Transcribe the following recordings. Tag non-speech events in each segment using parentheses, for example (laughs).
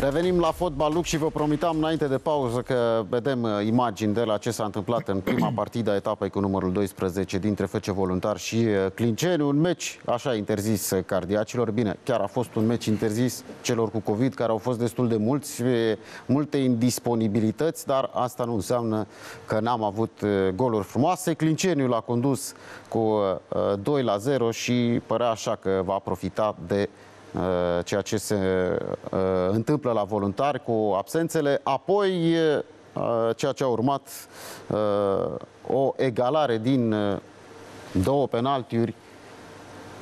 Revenim la fotbal, Luc, și vă promitam înainte de pauză că vedem uh, imagini de la ce s-a întâmplat în prima (clears throat) partidă a etapei cu numărul 12 dintre FC Voluntar și uh, Clinceni. Un meci așa interzis uh, cardiacilor. Bine, chiar a fost un meci interzis celor cu COVID, care au fost destul de mulți, multe indisponibilități, dar asta nu înseamnă că n-am avut goluri frumoase. Clinceniul a condus cu 2 la 0 și părea așa că va profita de Uh, ceea ce se uh, întâmplă la voluntari cu absențele. Apoi, uh, ceea ce a urmat, o egalare din două penaltiuri,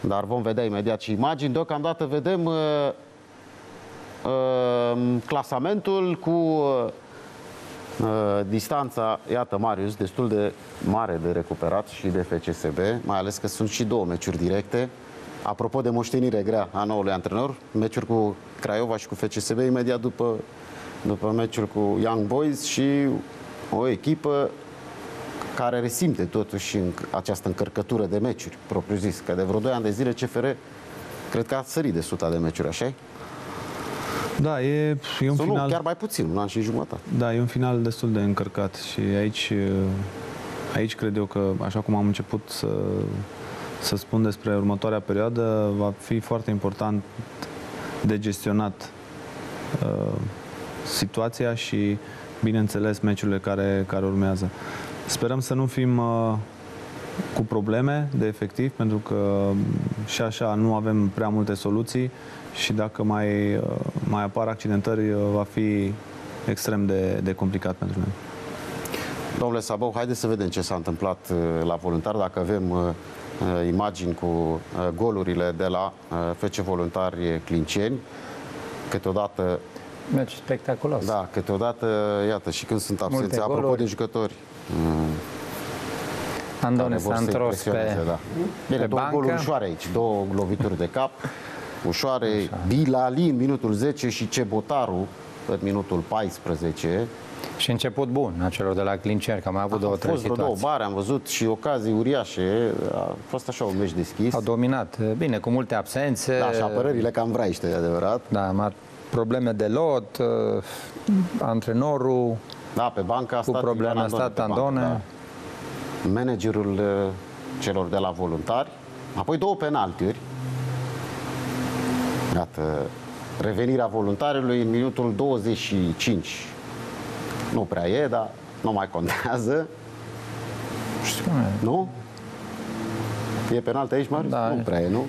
dar vom vedea imediat și imagini. Deocamdată vedem clasamentul cu distanța, iată Marius, destul de mare de recuperat și de FCSB, mai ales că sunt și două meciuri directe. Apropo de moștenire grea a noului antrenor, meciuri cu Craiova și cu FCSB imediat după, după meciul cu Young Boys și o echipă care resimte totuși în această încărcătură de meciuri, propriu zis, că de vreo 2 ani de zile CFR cred că a sărit de 100 de meciuri, așa Da, e, e un Sau final... Nu, chiar mai puțin, un an și jumătate. Da, e un final destul de încărcat și aici, aici cred eu că, așa cum am început să să spun despre următoarea perioadă, va fi foarte important de gestionat uh, situația și, bineînțeles, meciurile care, care urmează. Sperăm să nu fim uh, cu probleme de efectiv, pentru că um, și așa nu avem prea multe soluții și dacă mai, uh, mai apar accidentări, uh, va fi extrem de, de complicat pentru noi. Domnule Sabou, haideți să vedem ce s-a întâmplat uh, la voluntar, dacă avem uh, Uh, imagini cu uh, golurile de la uh, FC Voluntari Clinceni. Câteodată Meci spectaculos. Da, câteodată, iată, și când sunt absențe, apropo de jucători. Andone s-a întors pe, da. Bine, pe două bancă. goluri ușoare aici, două lovituri de cap, (laughs) ușoare, Așa. Bilali în minutul 10 și Cebotaru în minutul 14. Și început bun a celor de la Clincer, că am avut două, trei situații. două bare, am văzut și ocazii uriașe. A fost așa un meci deschis. Au dominat. Bine, cu multe absențe. Da, și apărările cam vraiște, de adevărat. Da, probleme de lot, uh, antrenorul. Da, pe bancă a cu stat probleme a stat Andone. Da. Managerul uh, celor de la voluntari. Apoi două penaltiuri. Iată, revenirea voluntarului în minutul 25 nu prea e, dar nu mai contează. Știu, nu? E penaltă aici, Marius? Da, nu prea e, nu?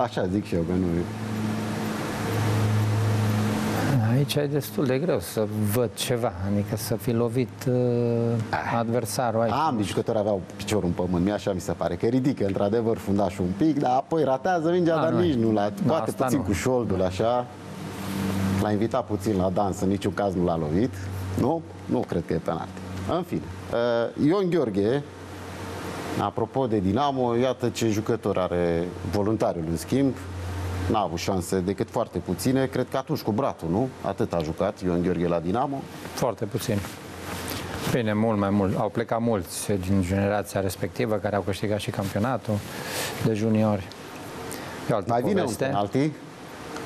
Așa zic și eu, că nu e. Aici e destul de greu să văd ceva, adică să fi lovit uh, adversarul aici. Am, jucători aveau piciorul în pământ, mi așa mi se pare, că ridică într-adevăr fundașul un pic, dar apoi ratează mingea, A, dar nu nici nu la, poate puțin nu. cu șoldul așa. L-a invitat puțin la dans, în niciun caz nu l-a lovit. Nu? Nu cred că e penalti. În fine, uh, Ion Gheorghe, apropo de Dinamo, iată ce jucător are voluntariul în schimb. N-a avut șanse decât foarte puține. Cred că atunci cu bratul, nu? Atât a jucat Ion Gheorghe la Dinamo. Foarte puțin. Bine, mult mai mult. Au plecat mulți din generația respectivă care au câștigat și campionatul de juniori. Mai vine un penalti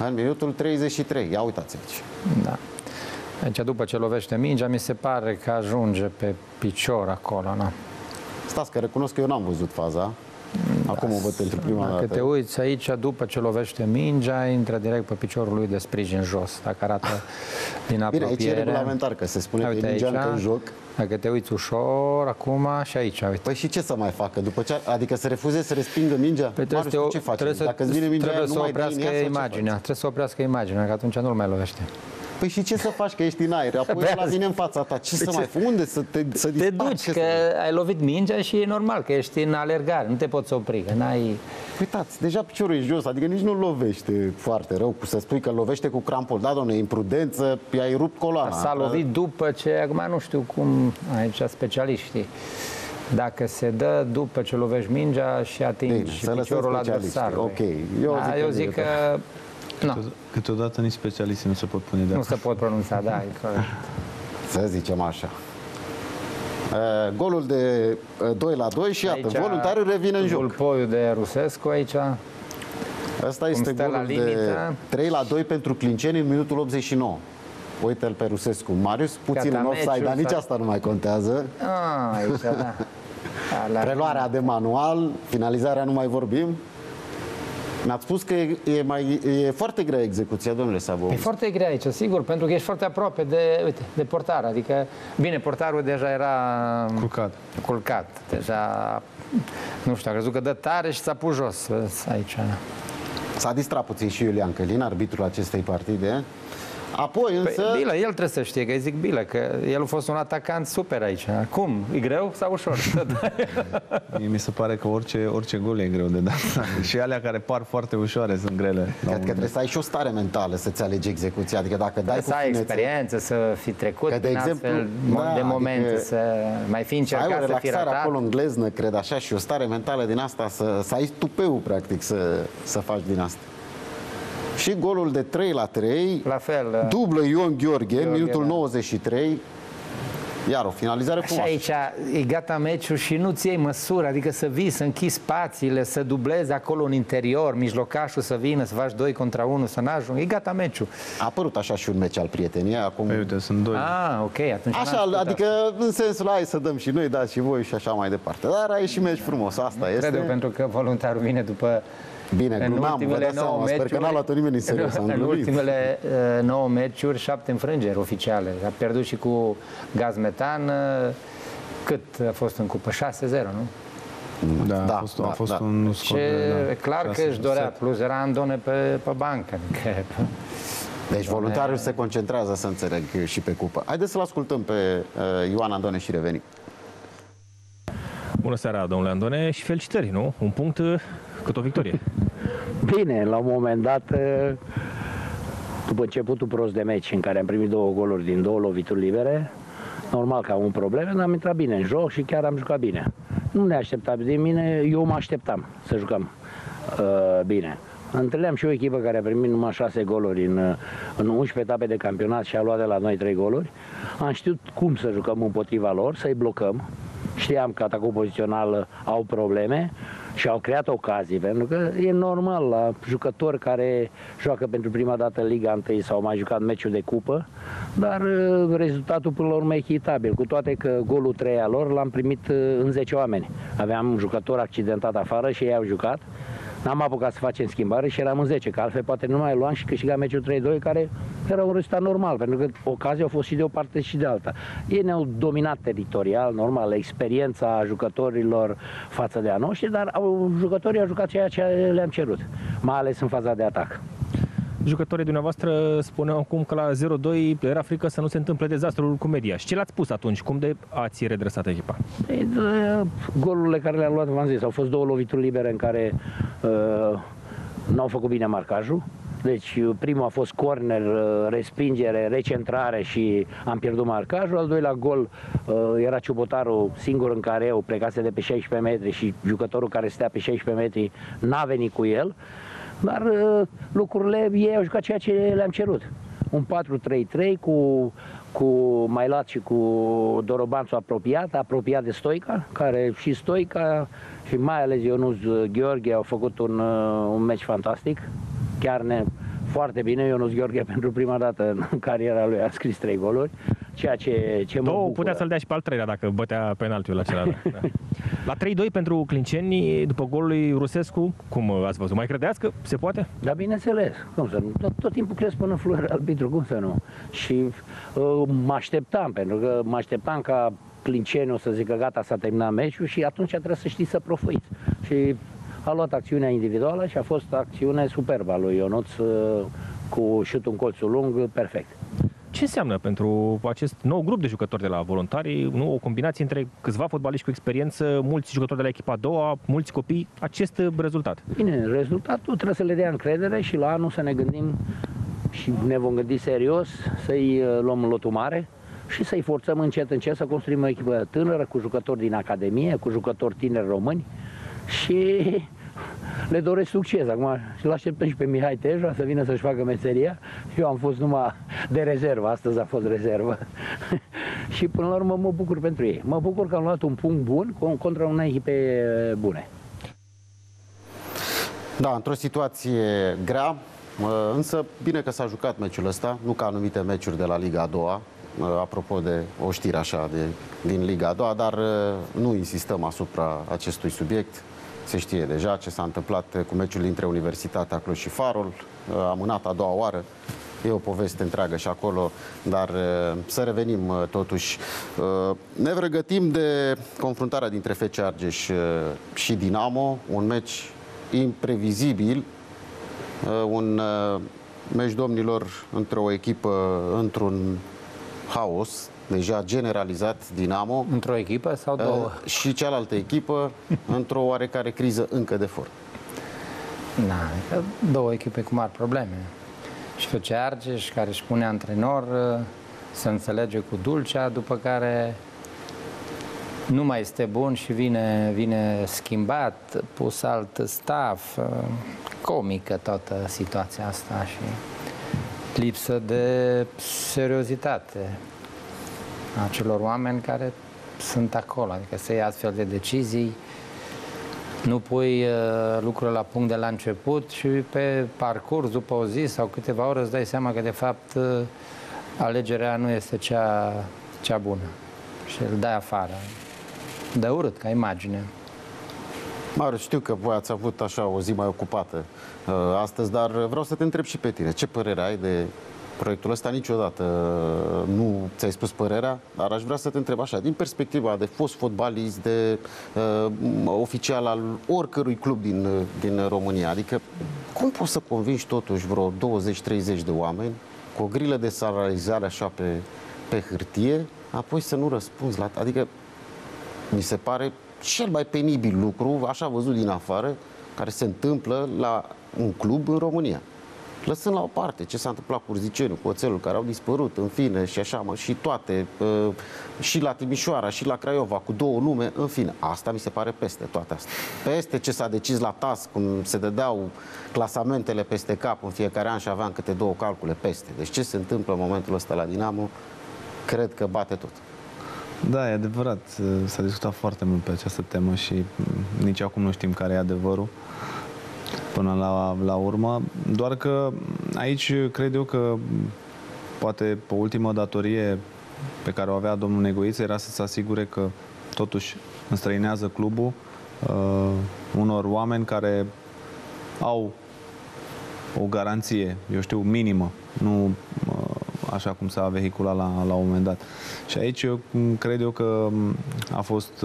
în minutul 33. Ia uitați aici. Da. Deci după ce lovește mingea, mi se pare că ajunge pe picior acolo, na. Stați că recunosc că eu n-am văzut faza. Da, Acum o văd pentru prima dacă dată. te uiți aici, după ce lovește mingea, intră direct pe piciorul lui de sprijin jos, dacă arată din apropiere. Bine, aici e regulamentar, că se spune uite, că e mingea aici, în joc. Dacă te uiți ușor, acum și aici, uite. Păi și ce să mai facă? După ce, adică să refuze să respingă mingea? Păi trebuie Marius, să, ce face? Trebuie să, Dacă vine mingea, trebuie să oprească imaginea. Trebuie să oprească imaginea, că atunci nu-l mai lovește. Păi și ce să faci că ești în aer? Apoi la vine în fața ta. Ce păi să ce? mai faci? Unde să te să Te duci, că să... ai lovit mingea și e normal că ești în alergare. Nu te poți opri, că n-ai... Uitați, deja piciorul e jos, adică nici nu lovește foarte rău, cu să spui că lovește cu crampul. Da, doamne, imprudență, i-ai rupt coloana. S-a lovit după ce, acum nu știu cum, aici specialiștii, dacă se dă după ce lovești mingea și atingi Bine, piciorul adversarului. Ok, eu da, zic, eu zic că, că No. Câteodată nici specialiștii nu se pot pune de Nu se pot pronunța, da, e corect. Să zicem așa. Uh, golul de uh, 2 la 2 și aici, iată, voluntariul revine în joc. Gulpoiul de Rusescu aici. Uh, Asta este golul la de 3 la 2 pentru Clinceni în minutul 89. Uite-l pe Rusescu. Marius, puțin în offside, dar nici asta nu mai contează. Ah, aici, da. (laughs) Preluarea de manual, finalizarea nu mai vorbim. Mi-ați spus că e, e, mai, e foarte grea execuția, domnule Sabo. E foarte grea aici, sigur, pentru că ești foarte aproape de, uite, de portar. Adică, bine, portarul deja era... Culcat. Culcat. Deja, nu știu, a crezut că dă tare și s-a pus jos aici. S-a distrat puțin și Iulian Călin, arbitrul acestei partide. Apoi păi, însă... Păi, Bila, el trebuie să știe, că îi zic Bila, că el a fost un atacant super aici. Cum? E greu sau ușor? (laughs) Mie mi se pare că orice, orice gol e greu de dat. (laughs) și alea care par foarte ușoare sunt grele. Cred că trebuie să ai și o stare mentală să-ți alegi execuția. Adică dacă dai să ai experiență, să fi trecut că, de exemplu, astfel da, de adică momente, adică să mai fi încercat să, ai o să fi ratat. acolo în gleznă, cred așa, și o stare mentală din asta, să, să ai tupeu, practic, să, să faci din asta. Și golul de 3 la 3. La fel. Da. Dublă Ion Gheorghe, Gheorghe minutul da. 93. Iar o finalizare Așa frumoasă. aici e gata meciul și nu-ți iei măsură, adică să vii, să închizi spațiile, să dublezi acolo în interior, mijlocașul să vină, să faci 2 contra 1, să n-ajung, e gata meciul. A apărut așa și un meci al prieteniei, acum... Păi, uite, sunt doi. Ah, ok, atunci Așa, adică în sensul, hai să dăm și noi, dați și voi și așa mai departe. Dar ai și meci frumos, asta Cred este. Cred pentru că voluntarul vine după Bine, în glumam, ultimele vă 9 meciuri, sper că n-a luat nimeni în serios. (laughs) În, în ultimele uh, 9 meciuri, 7 înfrângeri oficiale. A pierdut și cu gaz metan. Uh, cât a fost în cupă? 6-0, nu? Da, da, a fost, da, a fost da. un scor de, da, clar că își dorea, set. plus era Andone pe, pe bancă. Adică, deci voluntarul se concentrează, să înțeleg, și pe cupă. Haideți să-l ascultăm pe uh, Ioan Andone și revenim. Bună seara, domnule Andone, și felicitări, nu? Un punct uh, cât o victorie. Bine, la un moment dat, uh, după începutul prost de meci, în care am primit două goluri din două lovituri libere, normal că am un probleme, dar am intrat bine în joc și chiar am jucat bine. Nu ne așteptam de mine, eu mă așteptam să jucăm uh, bine. Întâlneam și o echipă care a primit numai 6 goluri în, uh, în 11 etape de campionat și a luat de la noi 3 goluri. Am știut cum să jucăm împotriva lor, să-i blocăm, Știam că atacul pozițional au probleme și au creat ocazii, pentru că e normal la jucători care joacă pentru prima dată în Liga 1 sau mai jucat meciul de cupă, dar uh, rezultatul până la urmă echitabil, cu toate că golul 3 al lor l-am primit uh, în 10 oameni. Aveam un jucător accidentat afară și ei au jucat N-am apucat să facem schimbare și eram în 10, că altfel poate nu mai luam și câștigam meciul 3-2, care era un rezultat normal, pentru că ocazia a fost și de o parte și de alta. Ei ne-au dominat teritorial, normal, experiența jucătorilor față de a noștri, dar au, jucătorii au jucat ceea ce le-am cerut, mai ales în faza de atac. Jucătorii dumneavoastră spuneau acum că la 0-2 era frică să nu se întâmple dezastrul cu media. Și ce l-ați spus atunci? Cum de ați redresat echipa? Ei, golurile care le-am luat, v-am zis, au fost două lovituri libere în care uh, n-au făcut bine marcajul. Deci primul a fost corner, uh, respingere, recentrare și am pierdut marcajul. Al doilea gol uh, era Ciubotarul singur în care eu plecase de pe 16 metri și jucătorul care stea pe 16 metri n-a venit cu el. Dar uh, lucrurile, ei au jucat ceea ce le-am cerut. Un 4-3-3 cu, cu Mailat și cu Dorobanțu apropiat, apropiat de Stoica, care și Stoica și mai ales Ionuț Gheorghe au făcut un, uh, un meci fantastic. Chiar ne, foarte bine. Ionuț Gheorghe (laughs) pentru prima dată în cariera lui a scris trei goluri, ceea ce, ce mă Două bucură. putea să-l dea și pe al treilea dacă bătea penaltiul acela. Da. (laughs) La 3-2 pentru Clinceni, după golul lui Rusescu, cum ați văzut? Mai credeți că se poate? Da, bineînțeles. Cum să nu? Tot, tot timpul crezi până flori arbitru, cum să nu? Și uh, mă așteptam, pentru că mă așteptam ca Clinceni o să zică gata, s-a terminat meciul și atunci trebuie să știți să profuiți. Și a luat acțiunea individuală și a fost acțiune superbă a lui Ionuț uh, cu șutul în colțul lung, perfect. Ce înseamnă pentru acest nou grup de jucători de la voluntari, nu, o combinație între câțiva fotbaliști cu experiență, mulți jucători de la echipa a doua, mulți copii, acest rezultat? Bine, rezultatul trebuie să le dea încredere și la anul să ne gândim și ne vom gândi serios să-i uh, luăm lotul mare și să-i forțăm încet încet să construim o echipă tânără cu jucători din Academie, cu jucători tineri români și le doresc succes. Acum și-l așteptăm și pe Mihai Teja să vină să-și facă meseria. Eu am fost numai de rezervă, astăzi a fost rezervă. (laughs) și până la urmă mă bucur pentru ei. Mă bucur că am luat un punct bun contra unei echipe bune. Da, într-o situație grea, însă bine că s-a jucat meciul ăsta, nu ca anumite meciuri de la Liga a doua, apropo de o știre așa de, din Liga a doua, dar nu insistăm asupra acestui subiect. Se știe deja ce s-a întâmplat cu meciul dintre Universitatea Cluj și Farul, amânat a doua oară. E o poveste întreagă și acolo, dar să revenim totuși. Ne pregătim de confruntarea dintre FC Argeș și Dinamo, un meci imprevizibil, un meci domnilor între o echipă într-un haos deja generalizat, Dinamo. Într-o echipă sau două? Și cealaltă echipă (laughs) într-o oarecare criză încă de formă. Na, două echipe cu mari probleme. Și face Argeș, care își pune antrenor, să înțelege cu Dulcea, după care nu mai este bun și vine, vine schimbat, pus alt staff, comică toată situația asta și lipsă de seriozitate a celor oameni care sunt acolo, adică să ia astfel de decizii, nu pui uh, lucrurile la punct de la început și pe parcurs, după o zi sau câteva ore, îți dai seama că de fapt uh, alegerea nu este cea, cea bună și îl dai afară. De urât, ca imagine. Marius, știu că voi ați avut așa o zi mai ocupată uh, astăzi, dar vreau să te întreb și pe tine. Ce părere ai de proiectul ăsta? Niciodată uh, nu ți-ai spus părerea, dar aș vrea să te întreb așa, din perspectiva de fost fotbalist, de uh, oficial al oricărui club din, uh, din România, adică cum poți să convingi totuși vreo 20-30 de oameni cu o grilă de salarizare așa pe, pe hârtie, apoi să nu răspunzi la... Adică mi se pare cel mai penibil lucru, așa văzut din afară, care se întâmplă la un club în România. Lăsând la o parte ce s-a întâmplat cu Urziceniu, cu oțelul, care au dispărut, în fine, și așa, mă, și toate, uh, și la Timișoara, și la Craiova, cu două nume, în fine, asta mi se pare peste toate astea. Peste ce s-a decis la TAS, cum se dădeau clasamentele peste cap în fiecare an și aveam câte două calcule peste. Deci ce se întâmplă în momentul ăsta la Dinamo, cred că bate tot. Da, e adevărat. S-a discutat foarte mult pe această temă și nici acum nu știm care e adevărul până la, la urmă. Doar că aici cred eu că poate pe ultimă datorie pe care o avea domnul Negoiță era să se asigure că totuși înstrăinează clubul uh, unor oameni care au o garanție, eu știu, minimă, nu uh, așa cum s-a vehiculat la, la un moment dat. Și aici eu cred eu că a fost,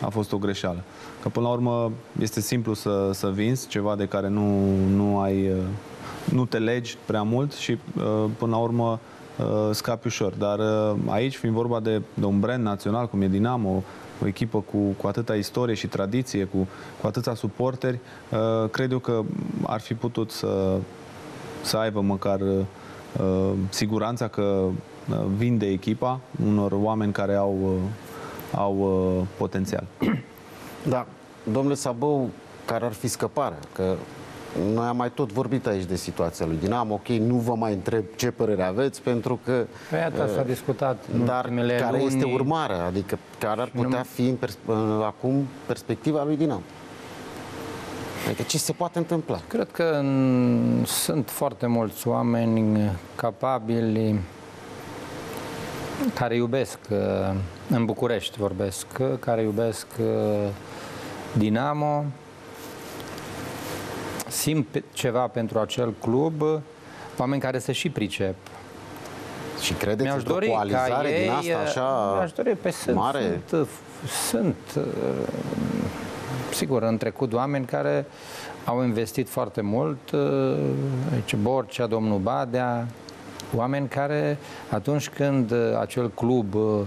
a fost o greșeală. Că până la urmă este simplu să, să vinzi ceva de care nu, nu ai nu te legi prea mult și până la urmă scapi ușor. Dar aici, fiind vorba de, de un brand național cum e Dinamo, o echipă cu, cu atâta istorie și tradiție, cu, cu atâția suporteri, cred eu că ar fi putut să, să aibă măcar Uh, siguranța că uh, vinde echipa unor oameni care au, uh, au potențial. (clears throat) Da, domnule Sabău, care ar fi scăparea? Că noi am mai tot vorbit aici de situația lui Dinamo, ok, nu vă mai întreb ce părere aveți, pentru că... Păi iată, s-a discutat Dar care luni... este urmarea? Adică care ar putea fi în pers- acum perspectiva lui Dinamo? Adică ce se poate întâmpla? Cred că sunt foarte mulți oameni capabili care iubesc, uh, în București vorbesc, care iubesc uh, Dinamo, simt ceva pentru acel club, oameni care se și pricep. Și credeți într-o coalizare ei, din asta așa mi-aș dori pe sunt, mare? Sunt, sunt uh, sigur, în trecut oameni care au investit foarte mult, uh, aici Borcea, domnul Badea, oameni care atunci când uh, acel club uh,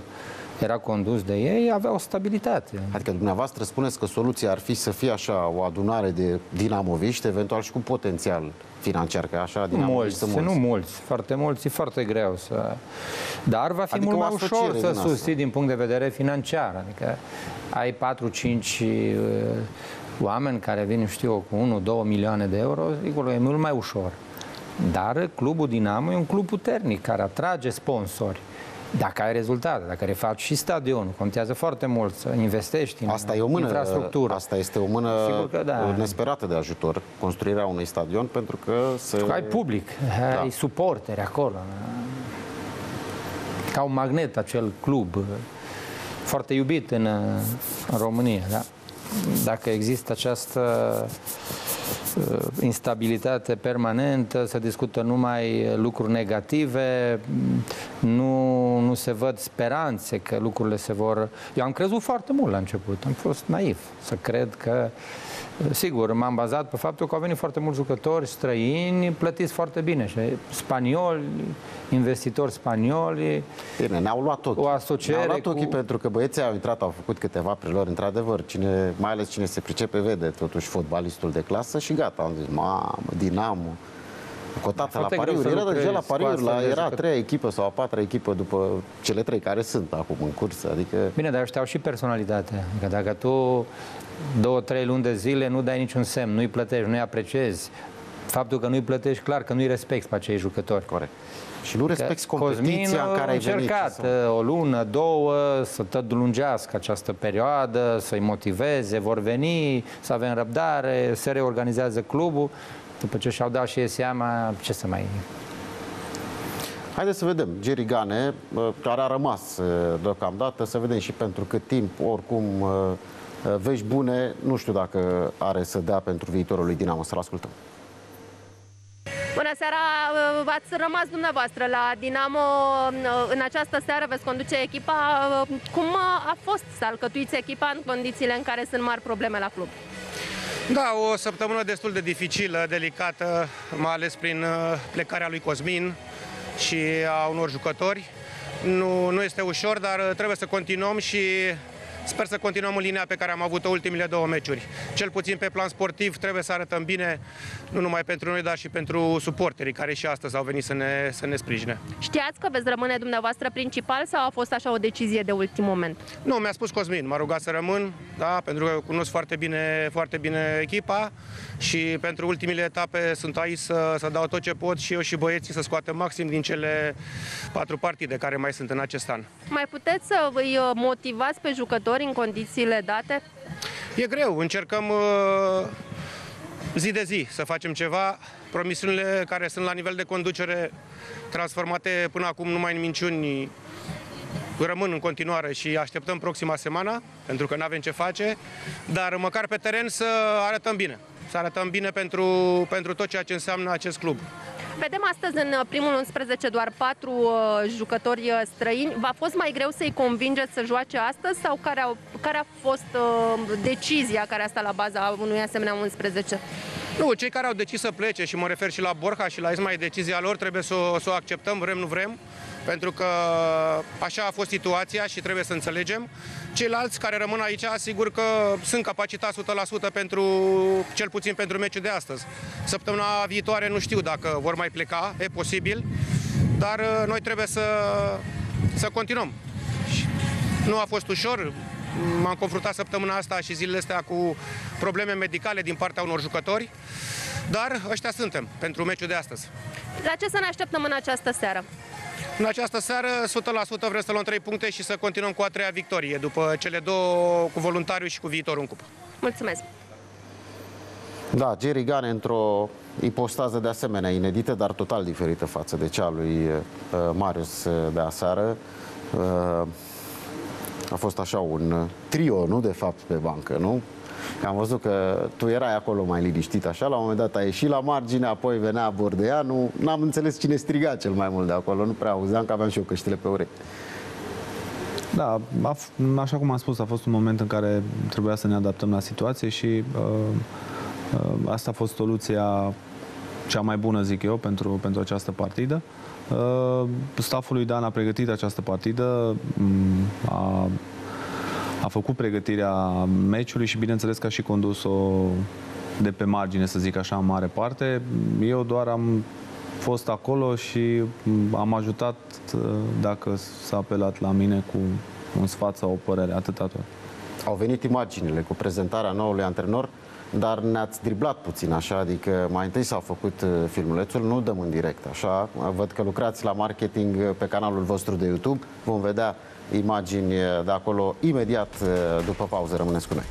era condus de ei, avea o stabilitate. Adică dumneavoastră spuneți că soluția ar fi să fie așa o adunare de dinamoviști, eventual și cu potențial financiar, că așa mulți, sunt mulți. Nu mulți, foarte mulți, e foarte greu să... Dar va fi adică mult mai ușor să susții din punct de vedere financiar. Adică ai 4-5 uh, oameni care vin, știu cu 1-2 milioane de euro, sigur, e mult mai ușor. Dar clubul Dinamo e un club puternic care atrage sponsori. Dacă ai rezultate, dacă refaci și stadionul, contează foarte mult să investești în Asta e o mână, infrastructură. asta este o mână Sigur că da. nesperată de ajutor, construirea unui stadion, pentru că se... Că ai public, Da. ai suporteri acolo. Ca un magnet acel club, foarte iubit în, în România. Da? Dacă există această uh, instabilitate permanentă, se discută numai lucruri negative, nu, nu se văd speranțe că lucrurile se vor... Eu am crezut foarte mult la început, am fost naiv să cred că Sigur, m-am bazat pe faptul că au venit foarte mulți jucători străini plătiți foarte bine și spanioli, investitori spanioli. Bine, ne-au luat ochii. O asociere Ne-au luat ochii cu- pentru că băieții au intrat, au făcut câteva prelori, într-adevăr, cine, mai ales cine se pricepe vede totuși fotbalistul de clasă și gata, am zis, mamă, Dinamo, cotată la Foarte greu pariuri, să era deja la lucrezi cu pariuri, la, astfel de era a jucători. treia echipă sau a patra echipă după cele trei care sunt acum în cursă, adică Bine, dar ăștia au și personalitate. Adică dacă tu două, trei luni de zile nu dai niciun semn, nu-i plătești, nu-i apreciezi, faptul că nu-i plătești, clar că nu-i respecti pe acei jucători. corect. Și nu respecti Că competiția în care a ai venit. încercat sau- uh, o lună, două, să tot lungească această perioadă, să-i motiveze, vor veni, să avem răbdare, se reorganizează clubul. După ce și-au dat și ei seama, ce să mai... Haideți să vedem. Jerry Gane, uh, care a rămas uh, deocamdată, să vedem și pentru cât timp, oricum, uh, uh, vești bune, nu știu dacă are să dea pentru viitorul lui Dinamo. Să-l ascultăm. Bună seara! Uh, Ați rămas dumneavoastră la Dinamo uh, în această seară, veți conduce echipa. Uh, Cum uh, a fost să alcătuiți echipa în condițiile în care sunt mari probleme la club? Da, o săptămână destul de dificilă, delicată, mai ales prin uh, plecarea lui Cosmin și a unor jucători. Nu, nu este ușor, dar uh, trebuie să continuăm și sper să continuăm în linia pe care am avut-o ultimile două meciuri. Cel puțin pe plan sportiv trebuie să arătăm bine, nu numai pentru noi, dar și pentru suporterii care și astăzi au venit să ne, să ne sprijine. Știați că veți rămâne dumneavoastră principal sau a fost așa o decizie de ultim moment? Nu, mi-a spus Cosmin, m-a rugat să rămân, da, pentru că cunosc foarte bine, foarte bine echipa și pentru ultimile etape sunt aici să, să dau tot ce pot și eu și băieții să scoatem maxim din cele patru partide care mai sunt în acest an. Mai puteți să îi uh, motivați pe jucători în condițiile date? E greu, încercăm uh, zi de zi să facem ceva. Promisiunile care sunt la nivel de conducere transformate până acum numai în minciuni rămân în continuare și așteptăm proxima semană, pentru că nu avem ce face, dar măcar pe teren să arătăm bine. Să arătăm bine pentru, pentru tot ceea ce înseamnă acest club. Vedem astăzi în uh, primul 11 doar patru uh, jucători uh, străini. V-a fost mai greu să-i convingeți să joace astăzi sau care, au, care a fost uh, decizia care a stat la baza unui asemenea 11? Nu, cei care au decis să plece, și mă refer și la Borja și la Ismail, decizia lor trebuie să o, să o acceptăm, vrem, nu vrem, pentru că așa a fost situația și trebuie să înțelegem. Ceilalți care rămân aici, sigur că sunt capacitați 100% pentru, cel puțin pentru meciul de astăzi. Săptămâna viitoare nu știu dacă vor mai pleca, e posibil, dar uh, noi trebuie să, să continuăm. Și Nu a fost ușor, m-am confruntat săptămâna asta și zilele astea cu probleme medicale din partea unor jucători, dar ăștia suntem pentru meciul de astăzi. La ce să ne așteptăm în această seară? În această seară, 100% vrem să luăm 3 puncte și să continuăm cu a treia victorie, după cele două cu voluntariu și cu viitorul în cupă. Mulțumesc! Da, Jerry Gane într-o ipostază de asemenea inedită, dar total diferită față de cea lui uh, Marius uh, de aseară. Uh, a fost așa un uh, trio, nu de fapt, pe bancă, nu? Am văzut că tu erai acolo mai liniștit așa, la un moment dat ai ieșit la margine, apoi venea Bordeanu, n-am înțeles cine striga cel mai mult de acolo, nu prea auzeam că aveam și eu căștile pe urechi. Da, a f- așa cum am spus, a fost un moment în care trebuia să ne adaptăm la situație și uh, uh, asta a fost soluția cea mai bună, zic eu, pentru, pentru această partidă. Uh, stafful lui Dan a pregătit această partidă, m, a, a făcut pregătirea meciului și bineînțeles că a și condus-o de pe margine, să zic așa, în mare parte. Eu doar am fost acolo și m, am ajutat uh, dacă s-a apelat la mine cu un sfat sau o părere, atâta tot. Au venit imaginile cu prezentarea noului antrenor. dar ne-ați driblat puțin așa, adică mai întâi s-a făcut uh, filmulețul, nu dăm în direct, așa. Văd că lucrați la marketing uh, pe canalul vostru de YouTube. Vom vedea imagini uh, de acolo imediat uh, după pauză. Rămâneți cu noi.